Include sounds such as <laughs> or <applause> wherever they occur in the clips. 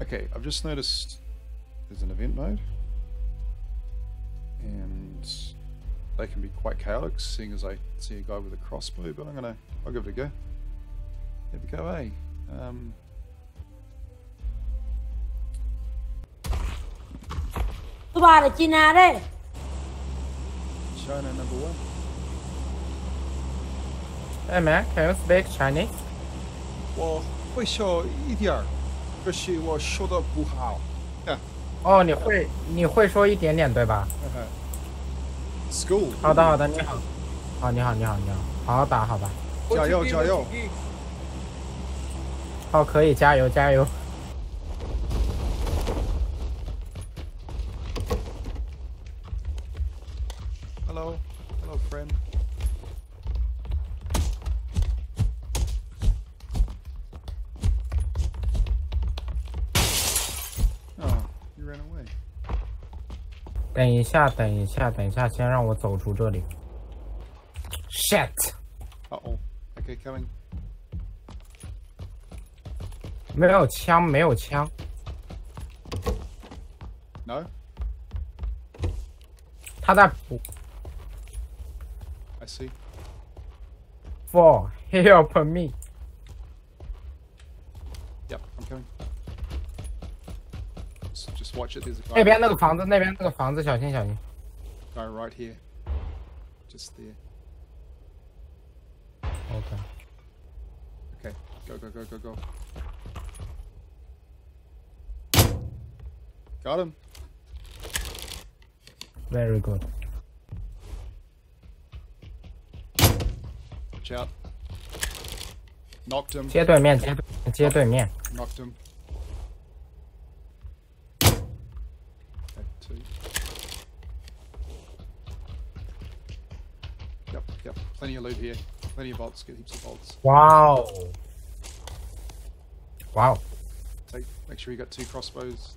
Okay, I've just noticed there's an event mode. And they can be quite chaotic, seeing as I see a guy with a crossbow, but I'm gonna, I'll give it a go. There we go, eh? Um, China number one. Hey Mac, Can was big Chinese. Well, we saw 可是我说的不好。哦，你会你会说一点点对吧？School，好的好的，你好，好你好你好你好，好好打好吧？加油加油！好，可以加油加油。Hello, hello, friend. 等一下等一下等一下，先让我走出这里。Shit！Uh oh. Okay, coming. 没有枪没有枪，No, 他在补 I see. for help me。Yep, I'm coming. Just, just watch it. There's a 那边那个房子，那边那个房子，小心小心。guy right here. Just there. OK，Okay, go, go, go, go, go. Got him. very good。Watch out. Knocked him. 接对面接对接对面。Knocked him. Plenty of loot here. Plenty of bolts. Get heaps of bolts. Wow. Wow. Take, make sure you got two crossbows.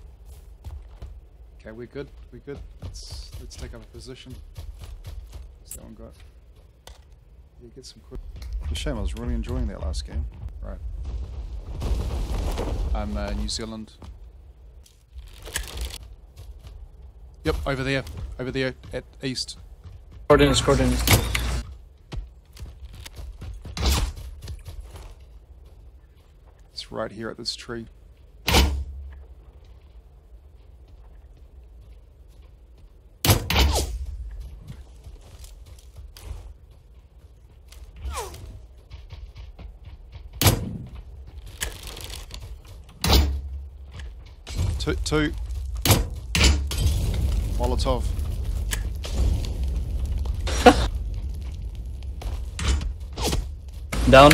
Okay, we're good. We're good. Let's let's take up a position. What's that one got? Yeah, get some quick. It's a shame. I was really enjoying that last game. Right. I'm uh, New Zealand. Yep, over there. Over there at east. Coordinates. Coordinates. Right here at this tree. Two, two. Molotov. Down.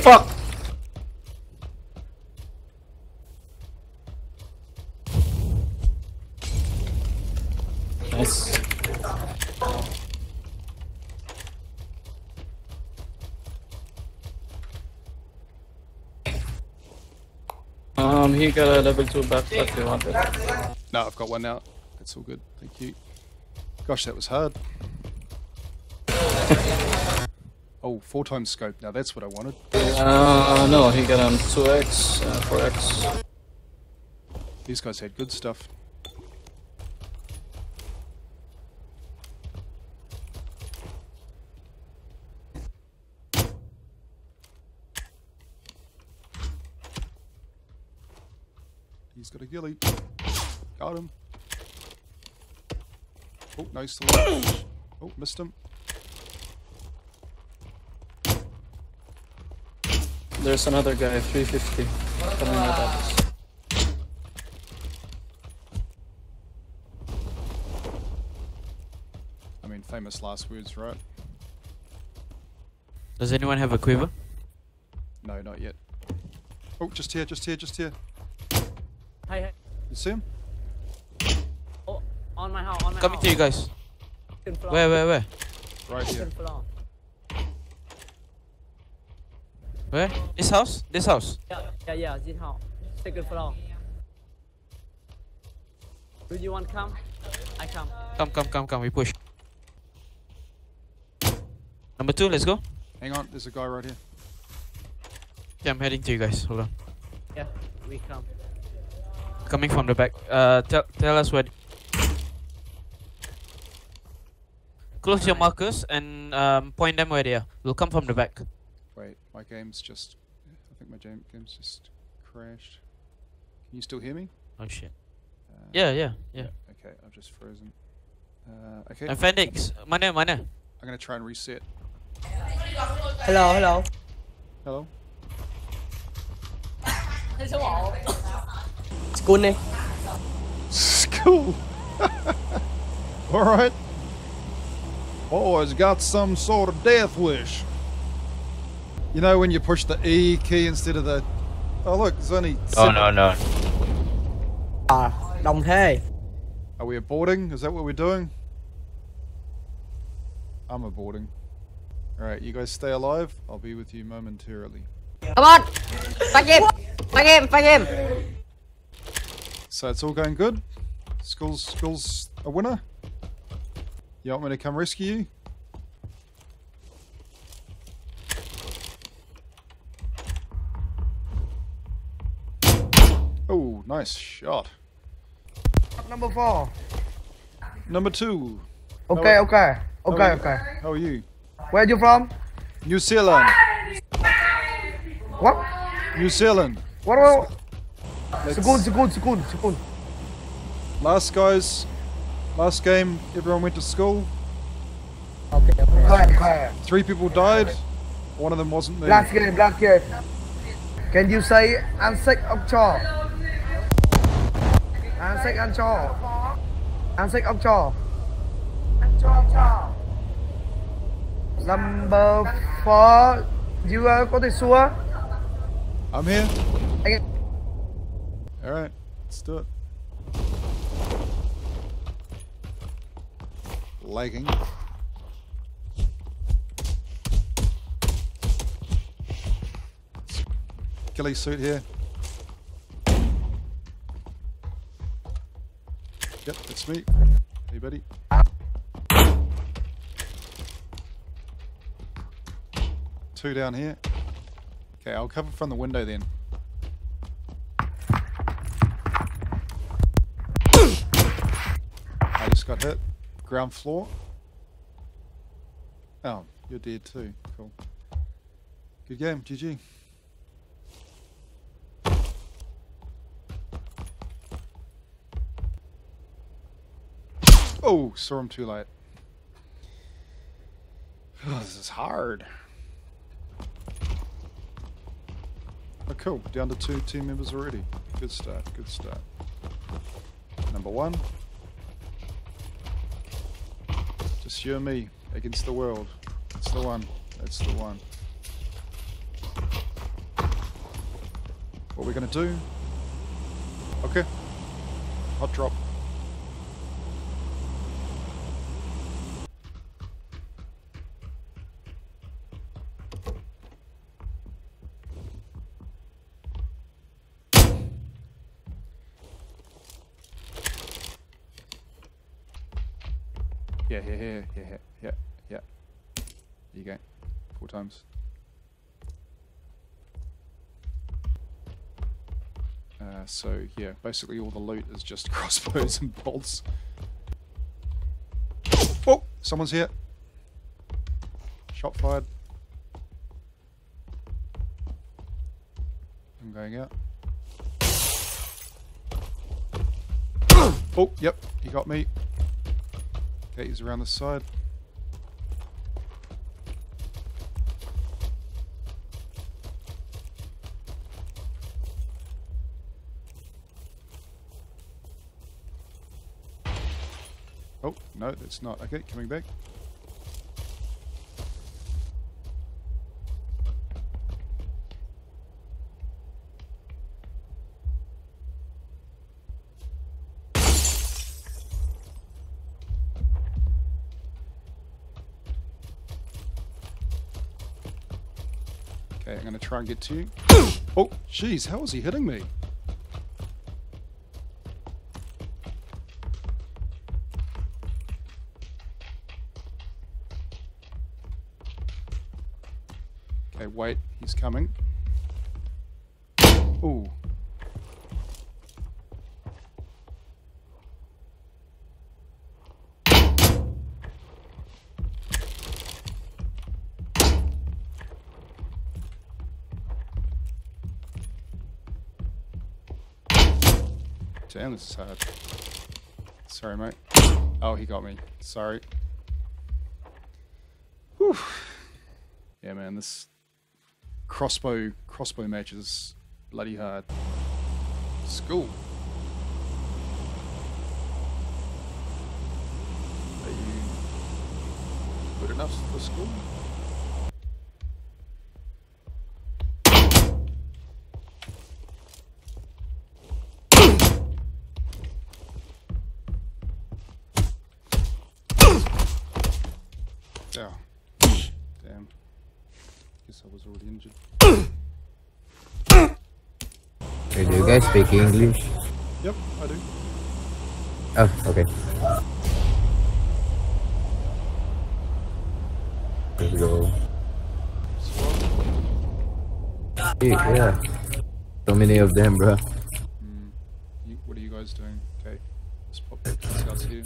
Fuck! Nice. Um, he got a level 2 backpack if you want it. No, I've got one now. That's all good. Thank you. Gosh, that was hard. <laughs> oh, four times scope. Now that's what I wanted. Uh, no, he got um 2x, uh, 4x. These guys had good stuff. He's got a ghillie. Got him. Oh, no, still alive. Oh, missed him. There's another guy, 350, coming at us. I mean, famous last words, right? Does anyone have a quiver? No, not yet. Oh, just here, just here, just here. Hey, hey. You see him? Oh, on on my house. On my Coming house. to you guys. Second floor. Where, where, where? Right here. Second floor. Where? This house? This house? Yeah, yeah, yeah. This house. Second floor. Do you want come? I come. Come, come, come, come. We push. Number two, let's go. Hang on, there's a guy right here. Okay, I'm heading to you guys. Hold on. Yeah, we come. Coming from the back. Uh, tell tell us where. Close your markers and um, point them where they are. We'll come from the back. Wait, my game's just. I think my game, game's just crashed. Can you still hear me? Oh shit. Uh, Yeah, yeah, yeah. Okay, I've just frozen. Uh, okay, And Fendix, mana mana? I'm gonna try and reset. Hello, hello. Hello. <laughs> School name. School. All right. Boy's got some sort of death wish. You know when you push the E key instead of the. Oh look, there's only. Oh, seven- no. À, đồng thê. Are we aborting? Is that what we're doing? I'm aborting. Alright, you guys stay alive. I'll be with you momentarily. Come on. Fight game. Fight game. Fight game. So it's all going good? School's, school's a winner? You want me to come rescue you? Oh, nice shot. Number four. Number two. Okay, How- okay, how okay, okay. How are you? Where are you from? New Zealand. What? New Zealand. What? what? Let's- School, school, school, school. Last guys, last game, everyone went to school. Okay, okay. Three people died. One of them wasn't me. Last game, last game. Can you say i'm sick october i'm Ansek Okcho? Ansek Ancho. Ansek Okcho. Number four. You uh, có thể xua? I'm here. Anh All right, let's do it. Lagging. Ghillie suit here. Yep, it's me. Hey, buddy. Two down here. Okay, I'll cover from the window then. I just got hit. Ground floor. Oh, you're dead too. Cool. Good game. GG. Oh, saw him too late. Oh, this is hard. Oh, cool. Down to two team members already. Good start. Good start. Number one. You and me against the world. That's the one. That's the one. What we're gonna do? Okay. Hot drop. Yeah, yeah, yeah, yeah, yeah, yeah, yeah. There you go. Four times. Uh, so yeah, basically all the loot is just <laughs> crossbows and bolts. Oh, someone's here. Shot fired. I'm going out. Oh, yep, he got me. Okay, he's around the side. Oh, no, that's not. Okay, coming back. Try and get to you. <coughs> Oh, jeez, how is he hitting me? Okay, wait, he's coming. Ooh. Damn, this is hard. Sorry, mate. Oh, he got me. Sorry. Whew. Yeah, man, this crossbow crossbow match is bloody hard. School. Are you good enough for school? Already injured. Hey, do you guys speak English? Yep, I do. Oh, okay. Let's go. Yeah. So many of them, bro. Hmm. You, what are you guys doing? Okay. Let's pop the here.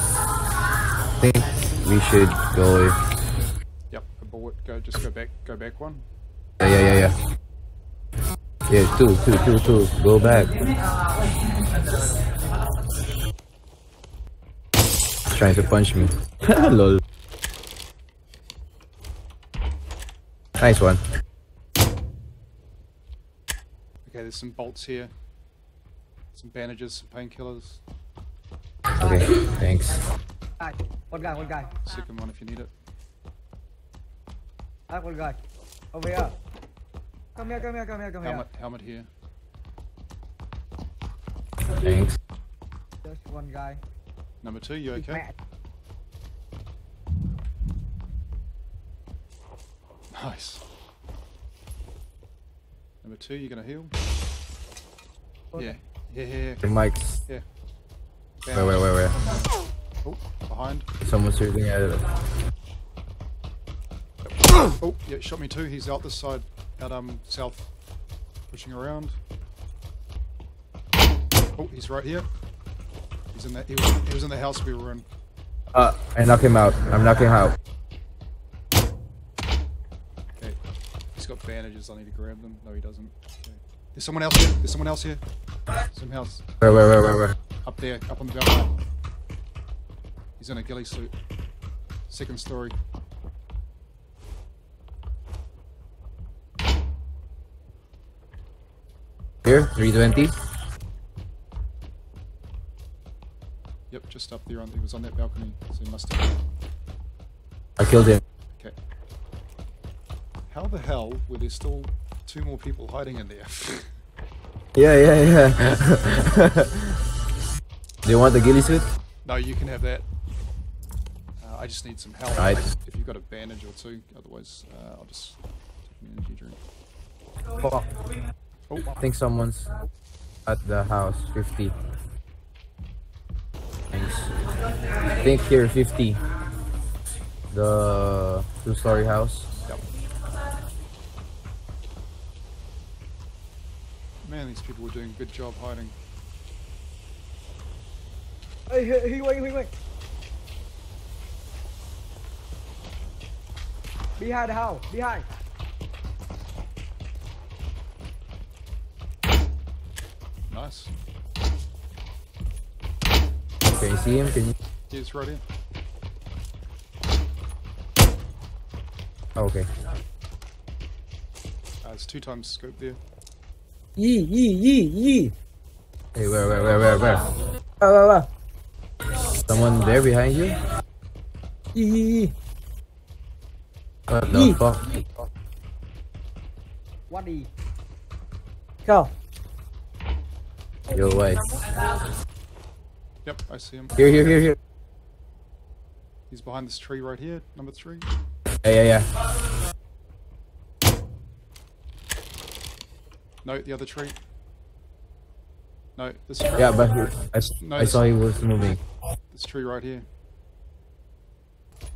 I think we should go. Back. Go back one. Yeah, yeah, yeah, yeah. Yeah, two, two, two, two. Go back. Trying to punch me. <laughs> Lol. Nice one. Okay, there's some bolts here. Some bandages, some painkillers. Okay, thanks. Guy, one guy, one guy. Second one if you need it. Ah, one guy. Over here. Come here, come here, come here, come here. Helmet, helmet here. Thanks. Just one guy. Number two, you okay? Mad. Nice. Number two, you're gonna heal? Okay. Yeah. Yeah, yeah, yeah. The mics. Yeah. Wait, wait, wait, where? Oh, behind. Someone's shooting at it. Oh, yeah, shot me too. He's out this side, out um south, pushing around. Oh, he's right here. He's in that. He was, he was in the house we were in. Uh, I knock him out. I'm knocking him out. Okay, he's got bandages. I need to grab them. No, he doesn't. Okay. There's someone else here. There's someone else here. Some house Where, where, where, where, where? up there, up on the balcony. He's in a ghillie suit. Second story. Here, 320. Yep, just up there. On, he was on that balcony, so he must have. I killed him. Okay. How the hell were there still two more people hiding in there? <laughs> Yeah, yeah, yeah. <laughs> Do you want the ghillie suit? no, you can have that. Uh, I just need some help. Right. If you've got a bandage or two, otherwise uh, I'll just take an energy drink. Fuck. Oh, I think someone's at the house. 50. Thanks. I think here 50. The two-story house. yep. Man, these people were doing a good job hiding. Hey, he, he wait, he wait. Behind the house, behind. Nice. Can you see him? Can you? Yeah, it's right here. Oh, okay. Uh, it's two times scope there. Yee, yee, yee, yee. Hey, where, where, where, where, where? Where, where, where? Someone there behind you? Yee, yee, yee. What the Yee. fuck? What E? Go. Yo, wait. Yep, I see him. Here, here, here, here. He's behind this tree right here, number three. Yeah, yeah, yeah. No, the other tree. No, this tree. Yeah, but I, No, I saw he was moving. This tree right here.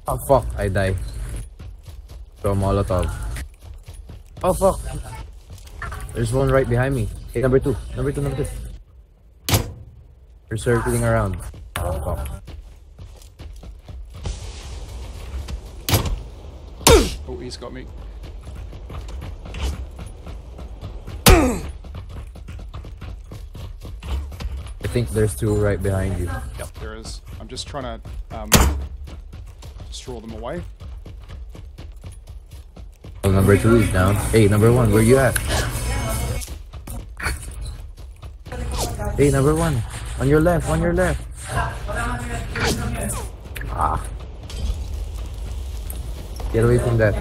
Oh fuck, I die. From Molotov. Oh fuck. There's one right behind me. Hey, number two. Number two, number two. They're circling around. Oh. Oh, he's got me. I think there's two right behind you. Yep, there is. I'm just trying to um, them away. Oh, number two is down. Hey, number one, where you at? Hey, number one. On your left, on your left. Ah. Get away from that.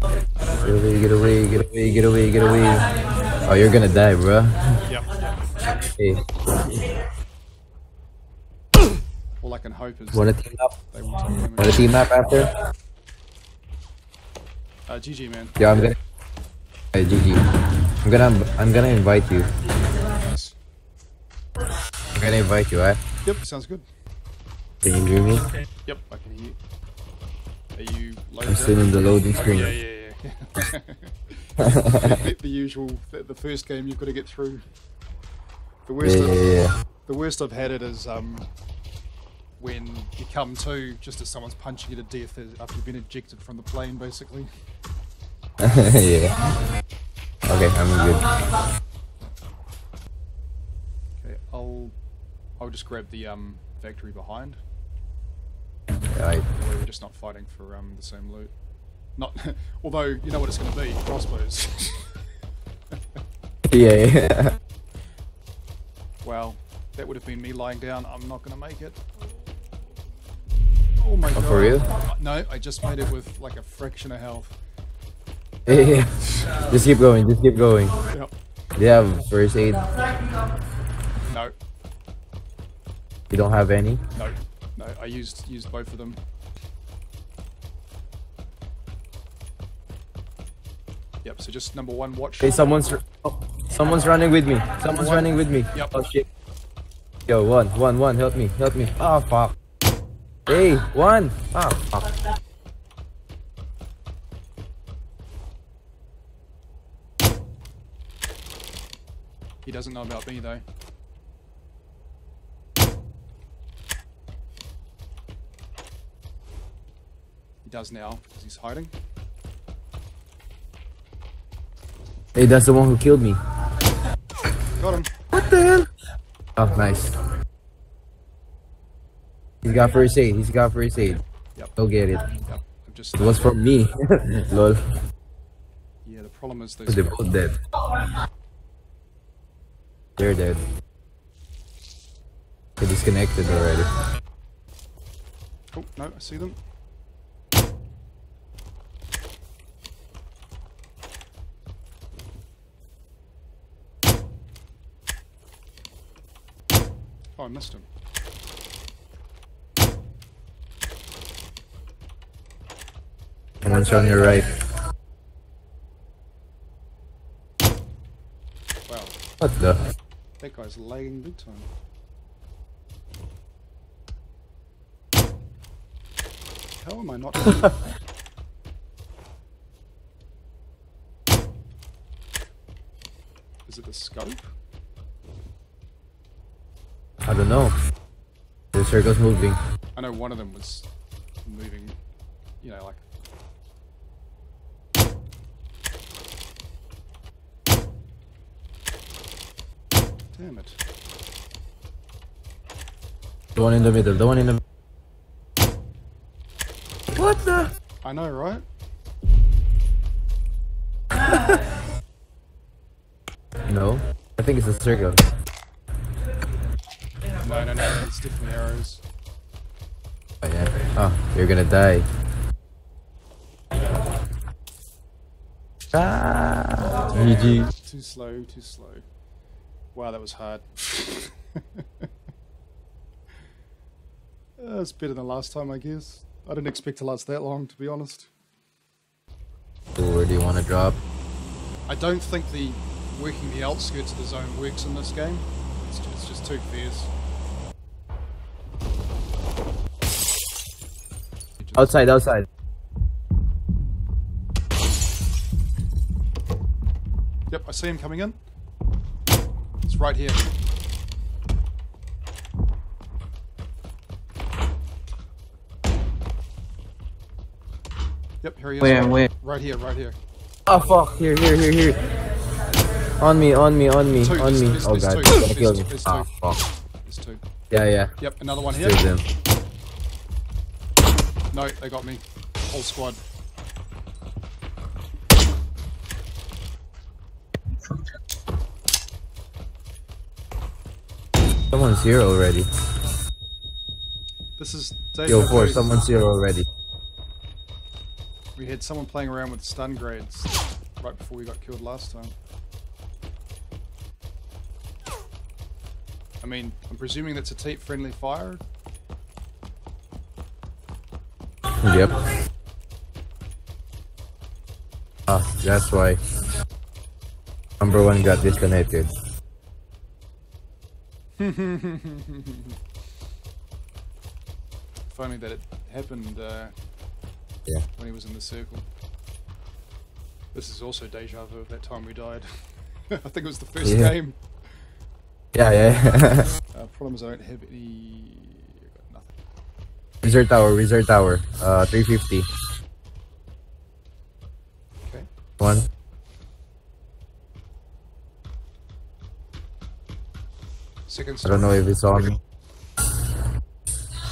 Get away, get away, get away, get away, get away. Oh, you're gonna die, bro. Yep. Hey, All I can hope is wanna team up? Wanna team up after? Uh, GG, man. Yeah, I'm gonna. Hey, GG. I'm gonna, I'm gonna invite you. Nice. I'm gonna invite you, right? Yep, sounds good. Can you hear me? Yep, I can hear you. Are you loaded? I'm still in the loading screen. Yeah, yeah, yeah. <laughs> the, the usual, the, the first game you've got to get through. The worst, Yeah, I've, yeah, yeah. the worst I've had it is um, when you come to just as someone's punching you to death after you've been ejected from the plane, basically. <laughs> yeah. Okay, I'm good. Okay, I'll I'll just grab the um factory behind. Where we're just not fighting for um the same loot. Not, <laughs> although you know what it's going to be, crossbows. <laughs> Yeah. <laughs> Well, that would have been me lying down. I'm not going to make it. Oh my Oh, god. for real? No, I just made it with like a fraction of health. yeah. Just keep going, just keep going. Yep. Do have first aid? You don't have any? no, no. I used used both of them. Yep. So just number one, watch. Hey, someone's oh, someone's running with me. Someone's One. running with me. Yep. Oh shit. Yo, one, one, one, help me, help me. Oh fuck. Hey, one. Oh fuck. He doesn't know about me though. Does now because he's hiding. Hey, that's the one who killed me. Got him. What the hell? Oh, nice. He's got first aid. He's got first aid. Yep. Go get it. Yep. I'm just. It was for me. <laughs> Lol. Yeah, the problem is those. They're both dead. They're dead. They're disconnected already. Oh no, I see them. Oh, I missed him. One's on your right. Wow, What the? that guy's lagging big time. How am I not? <laughs> Is it the scope? I don't know. The circle's moving. I know one of them was moving, you know, like. Damn it. The one in the middle. The one in the. What the? I know, right? No. I think it's a circle. No, no, no, it's definitely arrows. Oh yeah. Oh, you're gonna die. Ah. GG. Too slow, too slow. Wow, that was hard. <laughs> Uh, it's better than last time, I guess. I didn't expect to last that long, to be honest. Where do you want to drop? I don't think the working the outskirts of the zone works in this game. It's just, it's just too fierce. Outside, outside. Yep, I see him coming in. It's right here. Yep, here he is. Where, right, where? Right here, right here. Oh fuck! Here, here, here, here. On me, on me, on me, Two, on there's- me. there's- Oh there's god, two, he's there's two, me. Ah fuck. There's two. Yeah, yeah. Yep, another one here. No, they got me. Whole squad. Someone's here already. This is Yo, four. Someone's here already. We had someone playing around with stun grades right before we got killed last time. I mean, I'm presuming that's a teep friendly fire. Yep. Ah, that's why. Number one got disconnected. <laughs> Funny that it happened uh, Yeah. when he was in the circle. This is also deja vu of that time we died. <laughs> I think it was the first Yeah. game. Yeah, yeah. <laughs> Uh, problem is I don't have any. Wizard Tower, Wizard Tower. Uh, 350. Okay. One. Second I don't know if it's on me.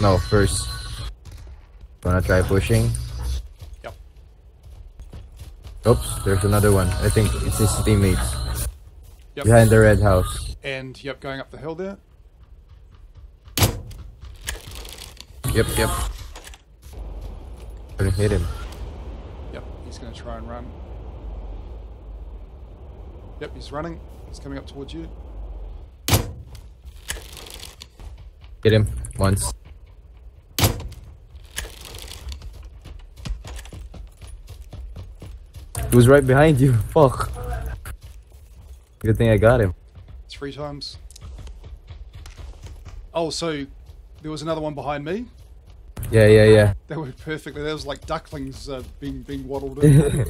No, first. Wanna try pushing? Yep. Oops, there's another one. I think it's his teammates. Yep. Behind the red house. And yep, going up the hill there. Yep, yep. Gonna hit him. Yep, he's going to try and run. Yep, he's running. He's coming up towards you. Hit him once. He was right behind you. <laughs> Fuck. Good thing I got him. Three times. Oh, so there was another one behind me. Yeah, yeah, yeah. <laughs> That worked perfectly. That was like ducklings uh, being being waddled <laughs> in.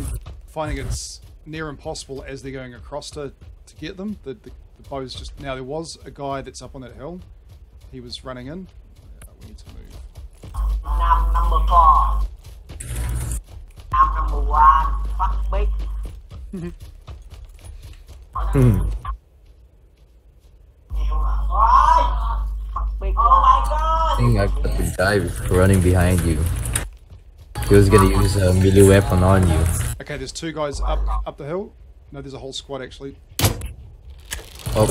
Finding it's near impossible as they're going across to, to get them. The, the, the bow's just... Now, there was a guy that's up on that hill. He was running in. Uh, we need to move. I'm number four. I'm number one. Fuck bitch. <laughs> Hmm. Ôi! Fuck bitch. Oh my god! I think I got the guy running behind you. He was gonna use a melee weapon on you. Okay, there's two guys up up the hill. No, there's a whole squad actually. Oh,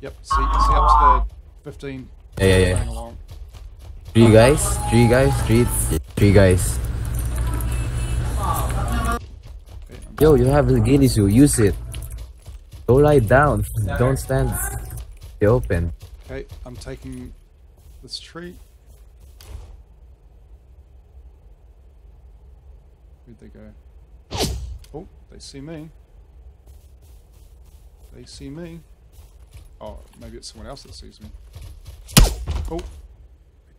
Yep, see, see up to the 15 yeah, yeah, yeah. along. Three guys, three guys, three, three guys. Okay, Yo, you have the ghillie suit. Use it. Go lie down. Don't stand. The open. Okay, I'm taking this tree. Where'd they go? Oh, they see me. They see me. Oh, maybe it's someone else that sees me. Oh.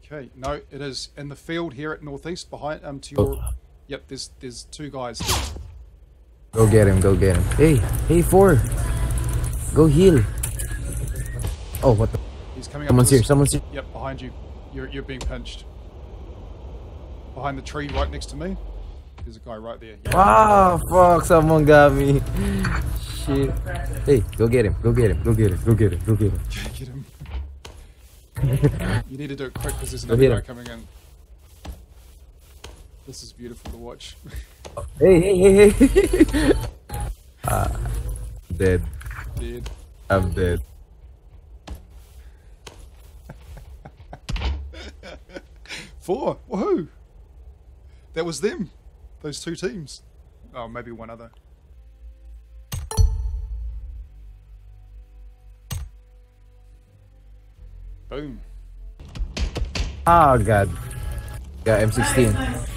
Okay, no, it is in the field here at northeast behind um to your Oh. Yep, there's there's two guys there. Go get him. Go get him. Hey, hey, four. Go heal. Oh, what the? He's coming Someone's here. Someone's here. Yep, behind you. You're you're being pinched. Behind the tree right next to me. There's a guy right there. Yeah. Ah, fuck! Someone got me. Shit. Hey, go get him. Go get him. Go get him. Go get him. Go get him. <laughs> Get him. you need to do it quick because there's another guy coming in. This is beautiful to watch. <laughs> Hey, hey, hey, hey. <laughs> ah, dead. Dead. I'm dead. Four. Woohoo! That was them. Those two teams. Oh, maybe one other. Boom. Oh god. Yeah, M16.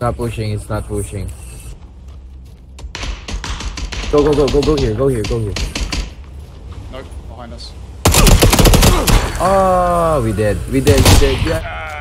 Not pushing, it's not pushing. Go, go, go, go, go here, go here, go here. Nope, behind us. Oh, we did, we did, we did. Yeah.